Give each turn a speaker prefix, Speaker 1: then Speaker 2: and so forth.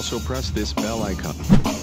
Speaker 1: Also press this bell icon.